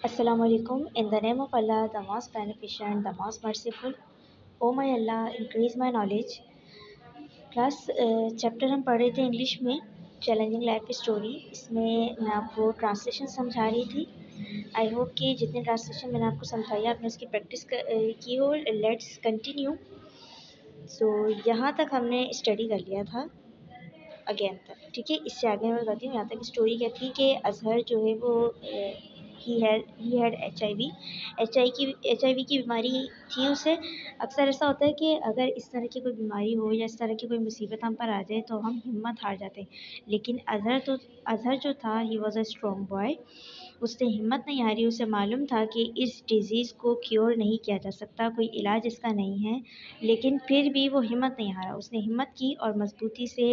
Assalamu alaikum. In the name of Allah, the most beneficent, the most merciful. O my Allah, increase my knowledge. Class chapter हम पढ़ रहे थे English में challenging life story इसमें मैं आपको translation समझा रही थी आई होप कि जितने ट्रांसलेशन मैंने आपको समझाई आपने उसकी प्रैक्टिस की हो लेट्स कंटिन्यू सो यहाँ तक हमने स्टडी कर लिया था अगेन तक ठीक है इससे आगे मैं बताती हूँ यहाँ तक स्टोरी क्या थी कि अजहर जो है वो he had he had H I V H I की एच आई वी की बीमारी थी उसे। अक्सर ऐसा होता है कि अगर इस तरह की कोई बीमारी हो या इस तरह की कोई मुसीबत हम पर आ जाए तो हम हिम्मत हार जाते हैं। लेकिन अजहर तो अजहर जो था he was a strong boy उससे हिम्मत नहीं हारी, उसे मालूम था कि इस डिज़ीज़ को क्योर नहीं किया जा सकता, कोई इलाज इसका नहीं है। लेकिन फिर भी वो हिम्मत नहीं हारा। उसने हिम्मत की और मजबूती से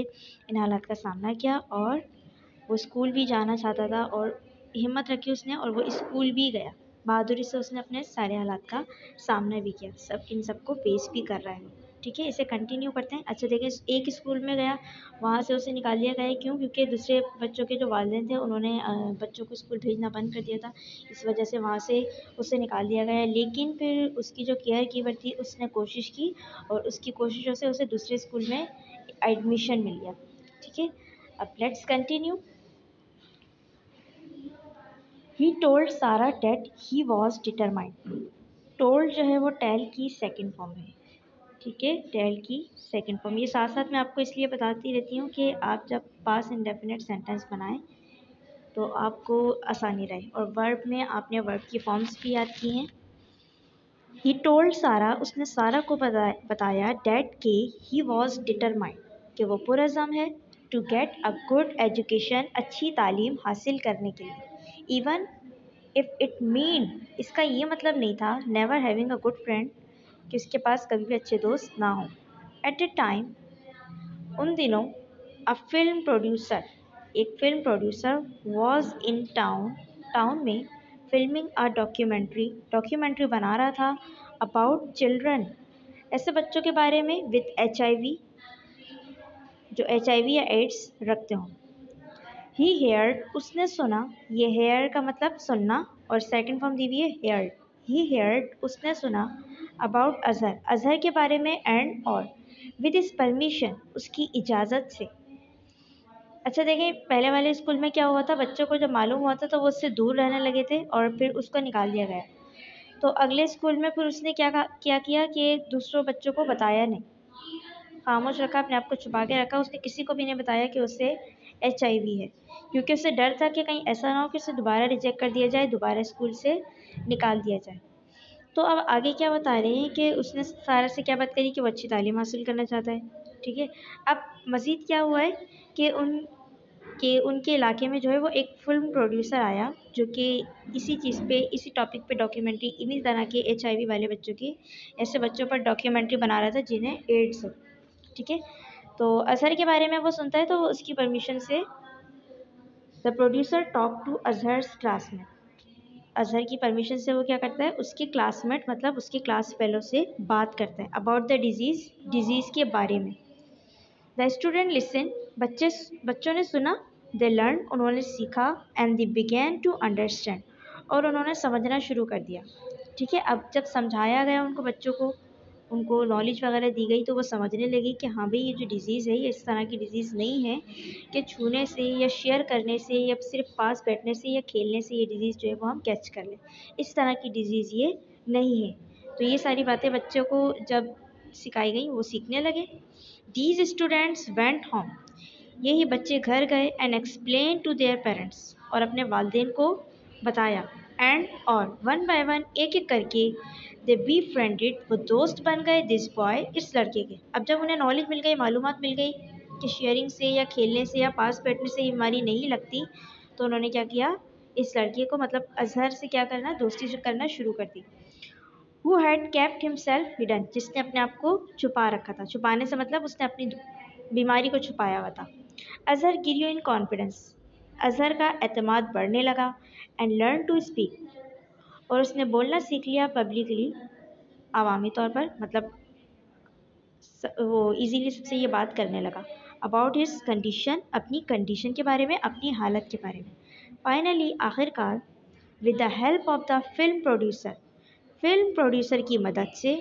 इन हालात का सामना किया और वो स्कूल भी जाना चाहता था और हिम्मत रखी उसने और वो स्कूल भी गया। बहादुरी से उसने अपने सारे हालात का सामना भी किया। सब, इन सबको फेस भी कर रहा है। ठीक है, इसे कंटिन्यू करते हैं। अच्छा देखिए, एक स्कूल में गया, वहाँ से उसे निकाल दिया गया। क्यों? क्योंकि दूसरे बच्चों के जो वालदेन थे, उन्होंने बच्चों को स्कूल भेजना बंद कर दिया था। इस वजह से वहाँ से उसे निकाल दिया गया। लेकिन फिर उसकी जो केयर कीवर थी, उसने कोशिश की और उसकी कोशिशों से उसे दूसरे स्कूल में एडमिशन मिल गया। ठीक है, अब let's continue he told Sara that he was determined told जो है वो टेल की सेकेंड फॉर्म है। ठीक है? टेल की सेकेंड फॉर्म ये साथ साथ मैं आपको इसलिए बताती रहती हूँ कि आप जब पास इंडेफिनेट सेंटेंस बनाएँ तो आपको आसानी रहे। और वर्ब में आपने वर्ब की फॉर्म्स भी याद की हैं। ही टोल्ड सारा उसने सारा को बताया बताया डैट के ही वॉज़ डिटरमाइंड कि वो पुरज़म है to get a good education अच्छी तालीम हासिल करने के लिए। इवन इफ़ इट मीन इसका ये मतलब नहीं था never having a good friend कि उसके पास कभी भी अच्छे दोस्त ना हों। एट ए टाइम उन दिनों अ फ़िल्म प्रोड्यूसर एक film producer was in town town में फिल्मिंग अ डॉक्यूमेंट्री डॉक्यूमेंट्री बना रहा था अबाउट चिल्ड्रन ऐसे बच्चों के बारे में विद एचआईवी जो एचआईवी या एड्स रखते हों। ही हेयर्ड उसने सुना, ये हेयर का मतलब सुनना, और सेकंड फॉर्म दी हुई है हेयर ही हेयर उसने सुना अबाउट अजहर. अजहर के बारे में एंड और विद इस परमिशन उसकी इजाज़त से. अच्छा देखें पहले वाले स्कूल में क्या हुआ था? बच्चों को जब मालूम हुआ था तो वो उससे दूर रहने लगे थे और फिर उसको निकाल दिया गया. तो अगले स्कूल में फिर उसने क्या क्या किया कि दूसरों बच्चों को बताया नहीं. खामोश रखा, अपने आप को छुपा के रखा. उसने किसी को भी नहीं बताया कि उससे एच आई वी है। क्योंकि उसे डर था कि कहीं ऐसा ना हो कि उसे दोबारा रिजेक्ट कर दिया जाए, दोबारा स्कूल से निकाल दिया जाए। तो अब आगे क्या बता रहे हैं कि उसने सारा से क्या बात करी कि वो अच्छी तालीम हासिल करना चाहता है, ठीक है? अब मज़ीद क्या हुआ है कि उन, कि उनके इलाके में जो है वो एक फ़िल्म प्रोड्यूसर आया जो कि इसी चीज़ पे, इसी टॉपिक पे डॉक्यूमेंट्री इन्हीं तरह के एचआईवी वाले बच्चों की, ऐसे बच्चों पर डॉक्यूमेंट्री बना रहा था जिन्हें एड्स हो, ठीक है? तो असर के बारे में वो सुनता है तो उसकी परमिशन से the producer talk to Azhar's classmate Azhar की परमिशन से वो क्या करता है, उसके क्लासमेट मतलब उसके क्लास फेलो से बात करता है अबाउट द डिज़ीज़ डिज़ीज़ के बारे में. द स्टूडेंट लिसन बच्चे, बच्चों ने सुना दे लर्न उन्होंने सीखा and they began to understand और उन्होंने समझना शुरू कर दिया. ठीक है, अब जब समझाया गया उनको बच्चों को उनको नॉलेज वगैरह दी गई तो वो समझने लगी कि हाँ भाई, ये जो डिज़ीज़ है, ये इस तरह की डिज़ीज़ नहीं है कि छूने से या शेयर करने से या सिर्फ़ पास बैठने से या खेलने से ये डिज़ीज़ जो है वो हम कैच कर लें। इस तरह की डिज़ीज़ ये नहीं है। तो ये सारी बातें बच्चों को जब सिखाई गई, वो सीखने लगे। दीज स्टूडेंट्स वेंट होम यही बच्चे घर गए and explain to their parents और अपने वालदेन को बताया। एंड और वन बाय वन एक एक करके दे बी फ्रेंडेड वो दोस्त बन गए दिस बॉय इस लड़के के। अब जब उन्हें नॉलेज मिल गई मालूम मिल गई कि शेयरिंग से या खेलने से या पास बैठने से ये बीमारी नहीं लगती तो उन्होंने क्या किया? इस लड़के को मतलब अजहर से क्या करना, दोस्ती से करना शुरू कर दी। Who had kept himself hidden जिसने अपने आप को छुपा रखा था। छुपाने से मतलब उसने अपनी बीमारी को छुपाया हुआ था। अजहर गिर यू इन कॉन्फिडेंस अजहर का अतमाद बढ़ने लगा। एंड लर्न टू स्पीक और उसने बोलना सीख लिया पब्लिकली आवामी तौर पर मतलब वो इजीली सबसे ये बात करने लगा। अबाउट हिज कंडीशन अपनी कंडीशन के बारे में, अपनी हालत के बारे में। फाइनली आखिरकार with the help of the film producer film producer की मदद से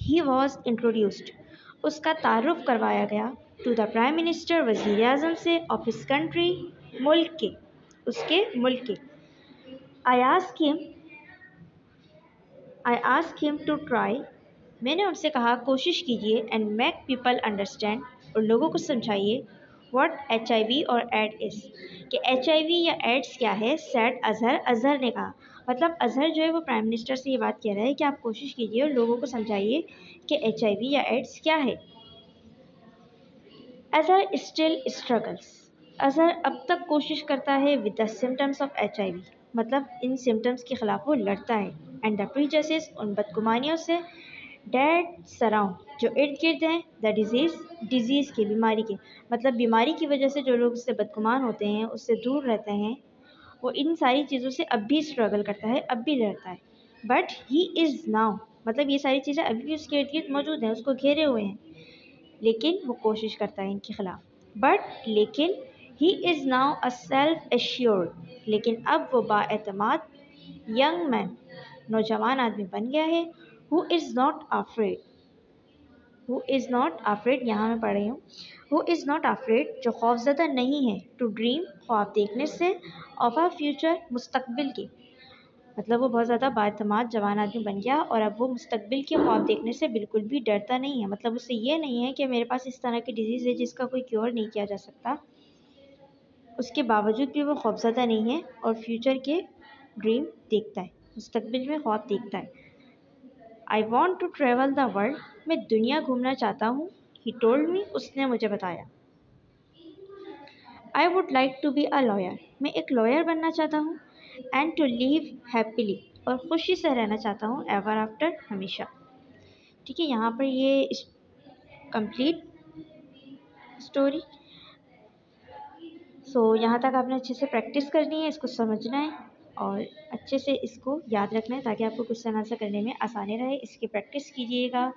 ही वॉज़ इंट्रोड्यूस्ड उसका तारुफ करवाया गया टू द प्राइम मिनिस्टर वज़ीर अजम से ऑफ़ हिस कंट्री मुल्क के। उसके मुल्क के। I ask him I ask him to try मैंने उनसे कहा, कोशिश कीजिए एंड मेक पीपल अंडरस्टैंड और लोगों को समझाइए व्हाट एच आई वी और एड इज़ कि एच आई वी या एड्स क्या है? सैड अजहर अजहर ने कहा। मतलब अजहर जो है वो प्राइम मिनिस्टर से ये बात कह रहा है कि आप कोशिश कीजिए और लोगों को समझाइए कि एच आई वी या एड्स क्या है। अजहर स्टिल स्ट्रगल्स अजहर अब तक कोशिश करता है with the symptoms of H I V मतलब इन सिम्टम्स के ख़िलाफ़ वो लड़ता है। एंड द प्रीजसेस उन बदगुमानियों से डेट सराउंड जो इर्द गिर्द हैं द डिज़ीज़ डिज़ीज़ की, बीमारी के। मतलब बीमारी की वजह से जो लोग उससे बदगुमान होते हैं, उससे दूर रहते हैं, वो इन सारी चीज़ों से अब भी स्ट्रगल करता है, अब भी लड़ता है। बट ही इज़ नाउ मतलब ये सारी चीज़ें अभी भी उसके इर्द गिर्द मौजूद हैं, उसको घेरे हुए हैं। लेकिन वो कोशिश करता है इनके ख़िलाफ़। बट लेकिन he is now a self assured लेकिन अब वो बातमाद यंग मैन नौजवान आदमी बन गया है who is not afraid who is not afraid यहाँ मैं पढ़ रही हूँ हु इज़ नॉट अफ्रेड जो खौफजदा नहीं है टू ड्रीम ख्वाब देखने से ऑफ़ आ फ्यूचर मुस्तबिल के। मतलब वो बहुत ज़्यादा बातमाद जवान आदमी बन गया और अब वो मुस्तबिल के ख्वाब देखने से बिल्कुल भी डरता नहीं है। मतलब उससे ये नहीं है कि मेरे पास इस तरह की डिज़ीज़ है जिसका कोई क्योर नहीं किया जा सकता। उसके बावजूद भी वो खौफजदा नहीं है और फ्यूचर के ड्रीम देखता है मुस्तबिल में ख्वाब देखता है। I want to travel the world मैं दुनिया घूमना चाहता हूँ ही टोल्ड मी उसने मुझे बताया। I would like to be a lawyer मैं एक लॉयर बनना चाहता हूँ एंड टू लीव हैप्पीली और खुशी से रहना चाहता हूँ एवर आफ्टर हमेशा। ठीक है, यहाँ पर ये कंप्लीट स्टोरी सो यहाँ तक आपने अच्छे से प्रैक्टिस करनी है, इसको समझना है और अच्छे से इसको याद रखना है ताकि आपको क्वेश्चन आंसर करने में आसानी रहे। इसकी प्रैक्टिस कीजिएगा।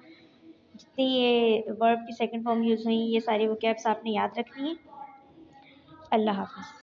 जितनी ये वर्ब की सेकंड फॉर्म यूज़ हुई, ये सारी वो कैप्स आपने याद रखनी है। अल्लाह हाफिज़।